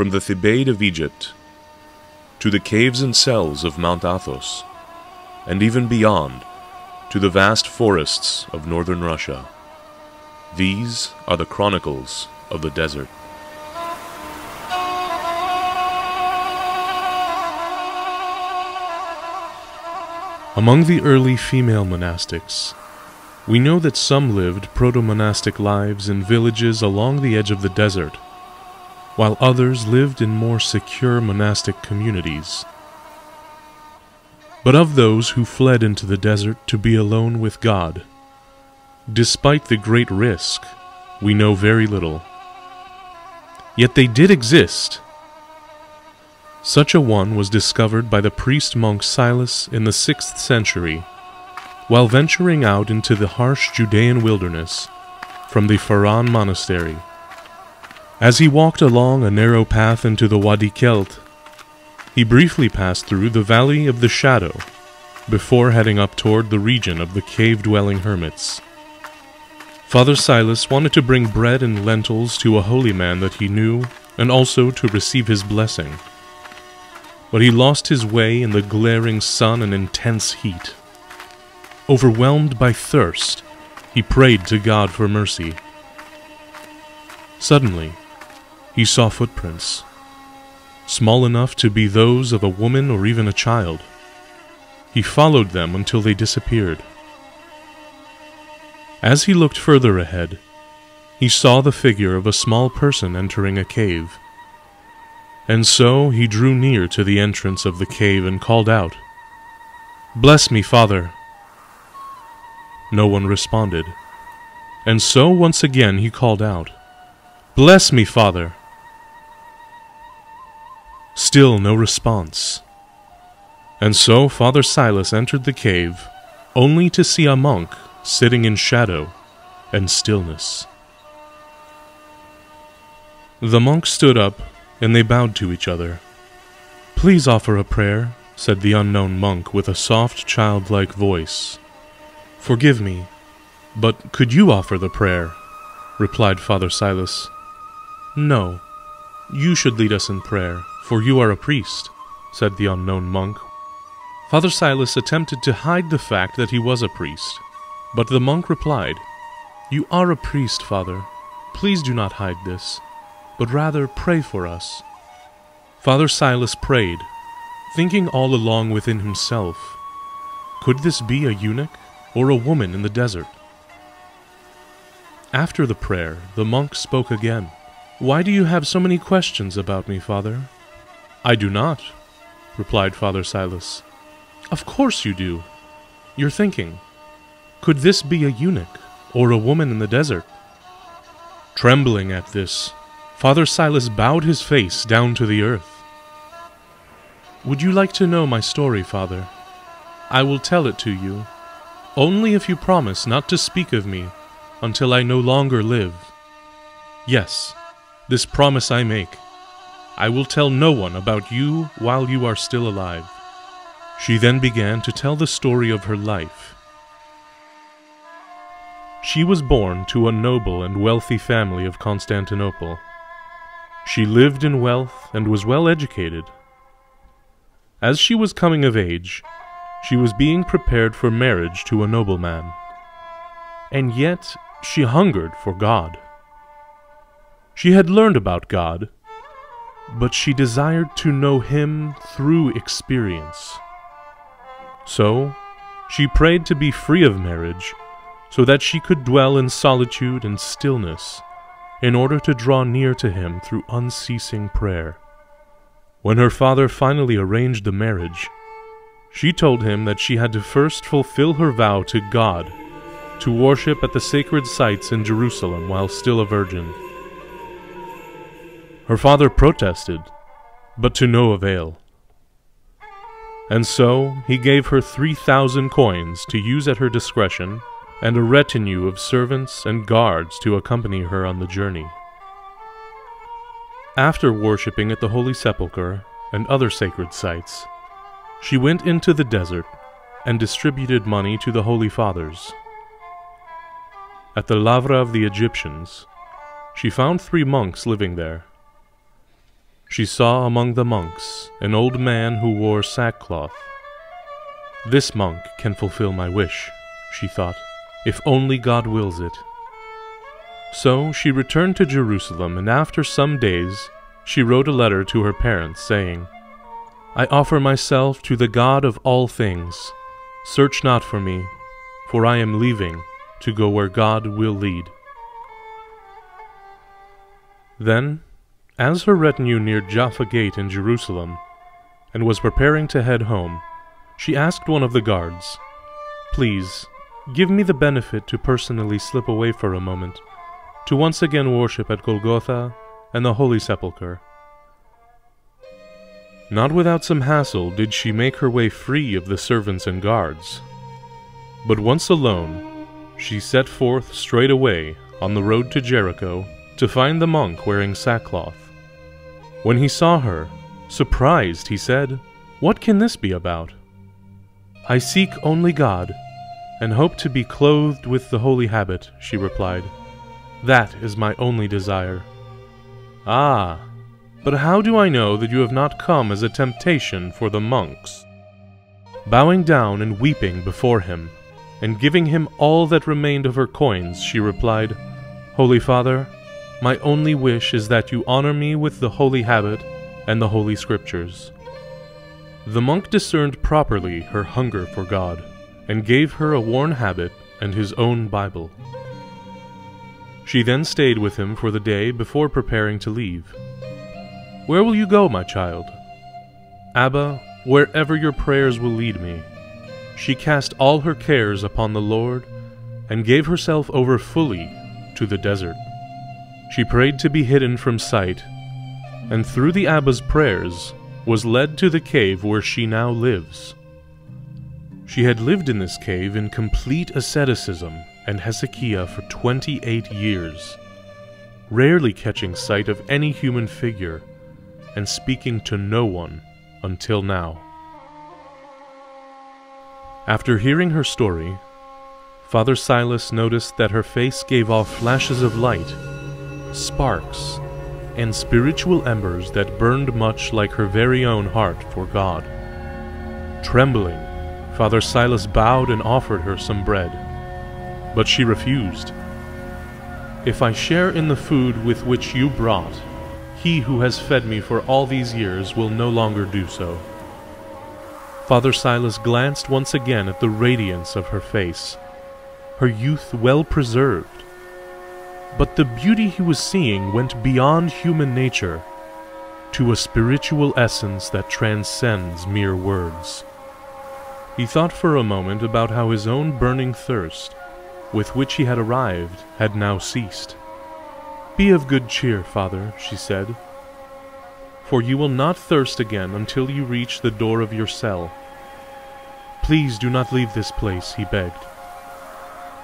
From the Thebaid of Egypt to the caves and cells of Mount Athos, and even beyond to the vast forests of northern Russia. These are the chronicles of the desert. Among the early female monastics, we know that some lived proto monastic lives in villages along the edge of the desert, while others lived in more secure monastic communities. But of those who fled into the desert to be alone with God, despite the great risk, we know very little. Yet they did exist. Such a one was discovered by the priest monk Silas in the 6th century, while venturing out into the harsh Judean wilderness from the Faran monastery. As he walked along a narrow path into the Wadi Kelt, he briefly passed through the Valley of the Shadow before heading up toward the region of the cave dwelling hermits. Father Silas wanted to bring bread and lentils to a holy man that he knew and also to receive his blessing. But he lost his way in the glaring sun and intense heat. Overwhelmed by thirst, he prayed to God for mercy. Suddenly, he saw footprints small enough to be those of a woman or even a child. He followed them until they disappeared. As he looked further ahead, he saw the figure of a small person entering a cave. And so he drew near to the entrance of the cave and called out, Bless me, Father! No one responded. And so once again he called out, Bless me, Father! Still no response. And so Father Silas entered the cave, only to see a monk sitting in shadow and stillness. The monk stood up, and they bowed to each other. Please offer a prayer, said the unknown monk with a soft, childlike voice. Forgive me, but could you offer the prayer? replied Father Silas. No, you should lead us in prayer, for you are a priest, said the unknown monk. Father Silas attempted to hide the fact that he was a priest, but the monk replied, You are a priest, Father. Please do not hide this, but rather pray for us. Father Silas prayed, thinking all along within himself, Could this be a eunuch or a woman in the desert? After the prayer, the monk spoke again. Why do you have so many questions about me, Father? I do not, replied Father Silas. Of course you do. You're thinking, could this be a eunuch or a woman in the desert? Trembling at this, Father Silas bowed his face down to the earth. Would you like to know my story, Father? I will tell it to you, only if you promise not to speak of me until I no longer live. Yes, this promise I make. I will tell no one about you while you are still alive. She then began to tell the story of her life. She was born to a noble and wealthy family of Constantinople. She lived in wealth and was well educated. As she was coming of age, she was being prepared for marriage to a nobleman. And yet she hungered for God. She had learned about God but she desired to know him through experience. So, she prayed to be free of marriage, so that she could dwell in solitude and stillness, in order to draw near to him through unceasing prayer. When her father finally arranged the marriage, she told him that she had to first fulfill her vow to God to worship at the sacred sites in Jerusalem while still a virgin. Her father protested, but to no avail. And so he gave her three thousand coins to use at her discretion, and a retinue of servants and guards to accompany her on the journey. After worshipping at the Holy Sepulchre and other sacred sites, She went into the desert and distributed money to the Holy Fathers. At the Lavra of the Egyptians, she found three monks living there. She saw among the monks an old man who wore sackcloth. This monk can fulfill my wish, she thought, if only God wills it. So she returned to Jerusalem, and after some days she wrote a letter to her parents, saying, I offer myself to the God of all things. Search not for me, for I am leaving to go where God will lead. Then, as her retinue neared Jaffa Gate in Jerusalem, and was preparing to head home, she asked one of the guards, Please, give me the benefit to personally slip away for a moment, to once again worship at Golgotha and the Holy Sepulchre. Not without some hassle did she make her way free of the servants and guards. But once alone, she set forth straight away on the road to Jericho to find the monk wearing sackcloth. When he saw her, surprised, he said, What can this be about? I seek only God, and hope to be clothed with the holy habit, she replied. That is my only desire. Ah, but how do I know that you have not come as a temptation for the monks? Bowing down and weeping before him, and giving him all that remained of her coins, she replied, Holy Father, my only wish is that you honor me with the holy habit and the holy scriptures. The monk discerned properly her hunger for God, and gave her a worn habit and his own Bible. She then stayed with him for the day before preparing to leave. Where will you go, my child? Abba, wherever your prayers will lead me. She cast all her cares upon the Lord, and gave herself over fully to the desert. She prayed to be hidden from sight, and through the Abba's prayers was led to the cave where she now lives. She had lived in this cave in complete asceticism and hesychia for 28 years, rarely catching sight of any human figure and speaking to no one until now. After hearing her story, Father Silas noticed that her face gave off flashes of light, sparks, and spiritual embers that burned much like her very own heart for God. Trembling, Father Silas bowed and offered her some bread, but she refused. If I share in the food with which you brought, he who has fed me for all these years will no longer do so. Father Silas glanced once again at the radiance of her face, her youth well preserved. But the beauty he was seeing went beyond human nature to a spiritual essence that transcends mere words. He thought for a moment about how his own burning thirst, with which he had arrived, had now ceased. Be of good cheer, father, she said, for you will not thirst again until you reach the door of your cell. Please do not leave this place, he begged,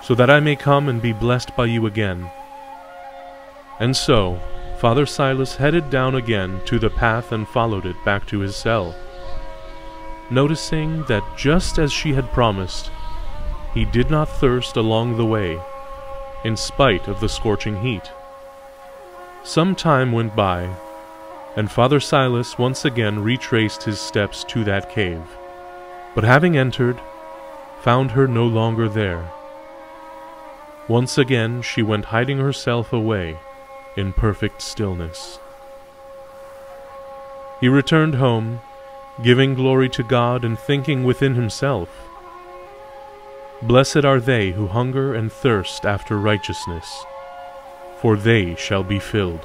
so that I may come and be blessed by you again. And so, Father Silas headed down again to the path and followed it back to his cell, noticing that just as she had promised, he did not thirst along the way, in spite of the scorching heat. Some time went by, and Father Silas once again retraced his steps to that cave, but having entered, found her no longer there. Once again she went hiding herself away in perfect stillness. He returned home, giving glory to God and thinking within himself, Blessed are they who hunger and thirst after righteousness for they shall be filled.